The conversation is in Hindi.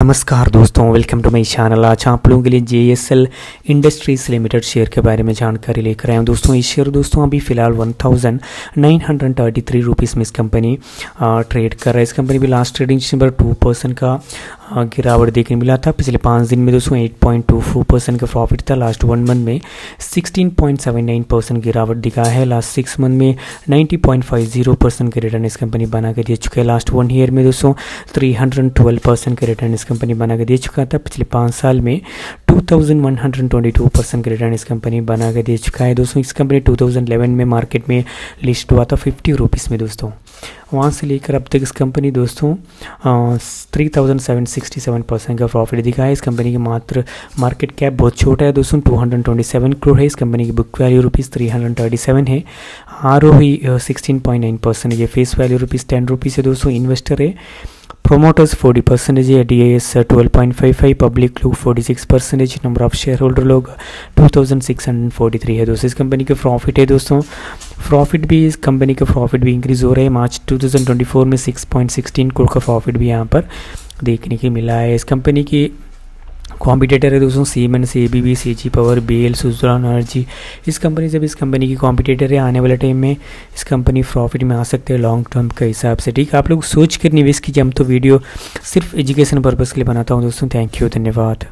नमस्कार दोस्तों वेलकम टू माय चैनल आज आप लोगों के लिए J S L industries limited share के बारे में जानकारी लेकर आए हैं। दोस्तों इस शेयर दोस्तों अभी फ़िलहाल one thousand nine hundred thirty three rupees में इस कंपनी ट्रेड कर रहा है। इस कंपनी भी last trading number two percent का गिरावट देखने मिला था। पिछले पाँच दिन में दोस्तों eight point two four percent का प्रॉफिट था। लास्ट वन मंथ में sixteen point seven nine percent गिरावट दिखा है। लास्ट सिक्स मंथ में ninety point five zero percent के रिटर्न इस कंपनी बना के दे चुके हैं। लास्ट वन ईयर में दोस्तों थ्री हंड्रेड ट्वेल्व परसेंट के रिटर्न इस कंपनी बना के दे चुका था। पिछले पाँच साल में 2122 परसेंट का रिटर्न इस कंपनी बना के दे चुका है। दोस्तों, इस कंपनी 2011 में मार्केट में लिस्ट हुआ था फिफ्टी रुपीज़ में, दोस्तों। वहाँ से लेकर अब तक इस कंपनी दोस्तों three thousand seven sixty seven percent का प्रॉफिट दिखा है। इस कंपनी की मात्र मार्केट कैप बहुत छोटा है, दोस्तों two hundred twenty seven crore है। इस कंपनी की book value rupees three hundred thirty seven है आर ओ भी सिक्सटीन पॉइंट नाइन परसेंट है face value rupees ten rupees है, दोस्तों। इन्वेस्टर है। Promoters 40 percentage DIS 12.55 पब्लिक लोग 46 percentage number of share holder लोग 2643 है दोस्तों। इस कंपनी के प्रॉफिट है दोस्तों। प्रॉफिट भी, इस कंपनी का प्रॉफिट भी इंक्रीज हो रहा है। मार्च 2024 में 6.16 करोड़ का प्रॉफिट भी यहाँ पर देखने की मिला है। इस कंपनी की कॉम्पिटेटर है दोस्तों cement A B B C G power B L Suzlon energy इस कंपनी से भी इस कंपनी की कॉम्पिटेटर है। आने वाले टाइम में इस कंपनी प्रॉफिट में आ सकते हैं लॉन्ग टर्म के हिसाब से, ठीक आप लोग सोच कर निवेश कीजिए। हम तो वीडियो सिर्फ़ एजुकेशन पर्पज़ के लिए बनाता हूँ दोस्तों। थैंक यू धन्यवाद।